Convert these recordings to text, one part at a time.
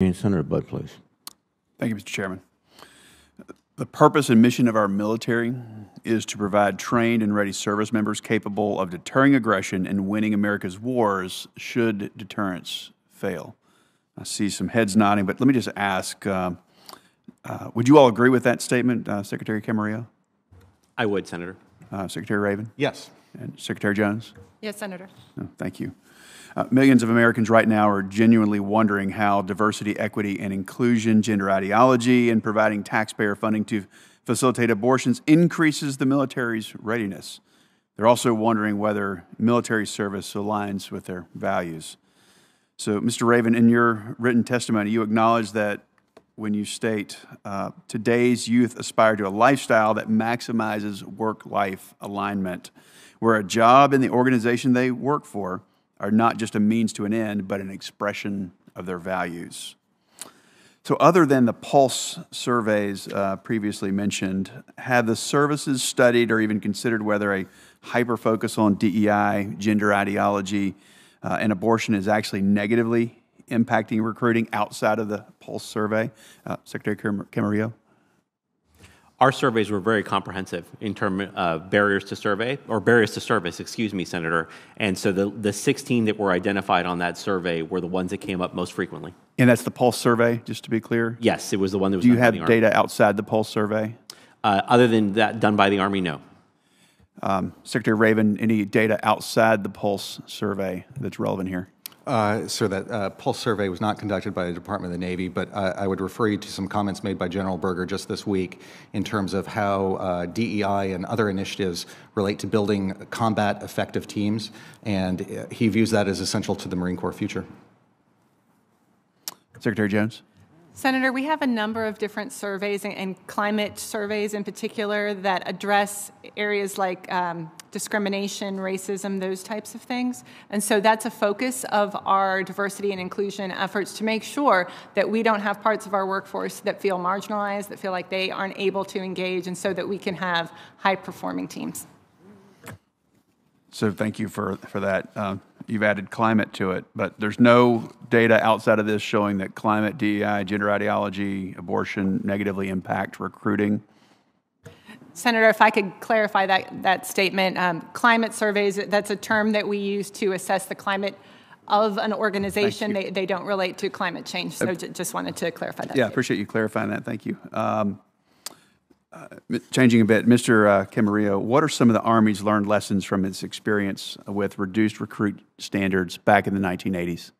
Senator Budd, please. Thank you, Mr. Chairman. The purpose and mission of our military is to provide trained and ready service members capable of deterring aggression and winning America's wars should deterrence fail. I see some heads nodding, but let me just ask, uh, uh, would you all agree with that statement, uh, Secretary Camarillo, I would, Senator. uh, Secretary Raven, Yes. and Secretary Jones? Yes, Senator. No, Thank you. Uh, Millions of Americans right now are genuinely wondering how diversity, equity, and inclusion, gender ideology, and providing taxpayer funding to facilitate abortions increases the military's readiness. They're also wondering whether military service aligns with their values. So, Mr. Raven, in your written testimony, you acknowledge that when you state uh, today's youth aspire to a lifestyle that maximizes work life alignment, where a job in the organization they work for are not just a means to an end, but an expression of their values. So, other than the Pulse surveys uh, previously mentioned, have the services studied or even considered whether a hyper focus on DEI, gender ideology, uh, and abortion is actually negatively impacting recruiting outside of the Pulse survey? Uh, Secretary Cam- Camarillo? Our surveys were very comprehensive in terms of barriers to survey, or barriers to service, excuse me, Senator. And so the, the 16 that were identified on that survey were the ones that came up most frequently. And that's the Pulse survey, just to be clear? Yes, it was the one that was Do you have data outside the Pulse survey? Uh, other than that done by the Army, no. Secretary Raven, any data outside the Pulse survey that's relevant here? Uh, Sir, that uh, pulse survey was not conducted by the Department of the Navy, but uh, I would refer you to some comments made by General Berger just this week in terms of how uh, DEI and other initiatives relate to building combat effective teams, and uh, he views that as essential to the Marine Corps future. Secretary Jones? Senator, we have a number of different surveys and- and climate surveys in particular that address areas like um, discrimination, racism, those types of things. And so that's a focus of our diversity and inclusion efforts to make sure that we don't have parts of our workforce that feel marginalized, that feel like they aren't able to engage, and so that we can have high performing teams. So thank you for, for that. Um, You've added climate to it, but there's no data outside of this showing that climate, DEI, gender ideology, abortion negatively impact recruiting. Senator, if I could clarify that, that statement, um, climate surveys, that's a term that we use to assess the climate of an organization. They, they don't relate to climate change, so ju- just wanted to clarify that. Yeah, I appreciate you clarifying that. Thank you. Um, uh, Changing a bit, Mr. uh, Camarillo, what are some of the Army's learned lessons from its experience with reduced recruit standards back in the 1980s?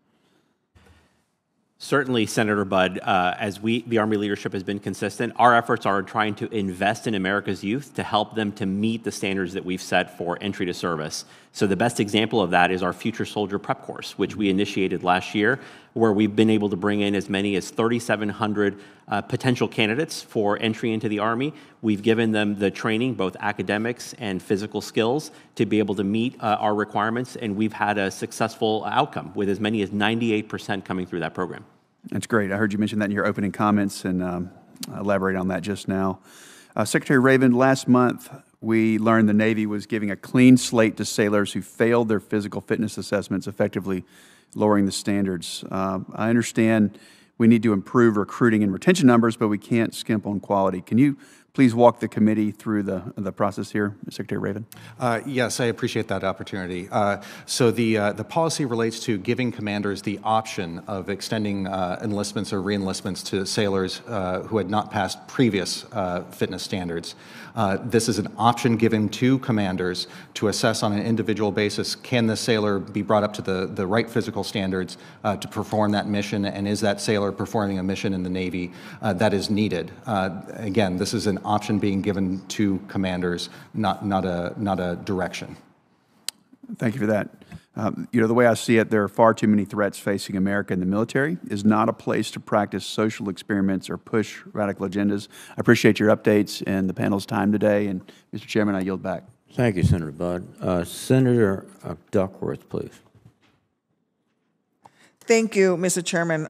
Certainly, Senator Budd, uh, as we, the Army leadership has been consistent, our efforts are trying to invest in America's youth to help them to meet the standards that we've set for entry to service. So, the best example of that is our Future Soldier Prep Course, which we initiated last year, where we've been able to bring in as many as 3,700 uh, potential candidates for entry into the Army. We've given them the training, both academics and physical skills, to be able to meet uh, our requirements, and we've had a successful outcome with as many as 98% coming through that program. That's great. I heard you mention that in your opening comments and um, elaborate on that just now. Uh, Secretary Raven, last month we learned the Navy was giving a clean slate to sailors who failed their physical fitness assessments, effectively lowering the standards. Uh, I understand we need to improve recruiting and retention numbers, but we can't skimp on quality. Can you please walk the committee through the, the process here, Secretary Raven? Uh, Yes, I appreciate that opportunity. Uh, So the, uh, the policy relates to giving commanders the option of extending uh, enlistments or reenlistments to sailors uh, who had not passed previous uh, fitness standards. This is an option given to commanders to assess on an individual basis, can this sailor be brought up to the, the right physical standards to perform that mission, and is that sailor performing a mission in the Navy that is needed? Again, this is an option being given to commanders, not, not a, not a direction. Thank you for that. Um, you know, the way I see it, there are far too many threats facing America, and the military is not a place to practice social experiments or push radical agendas. I appreciate your updates and the panel's time today. And Mr. Chairman, I yield back. Thank you, Senator Budd. Uh, Senator uh, Duckworth, please. Thank you, Mr. Chairman.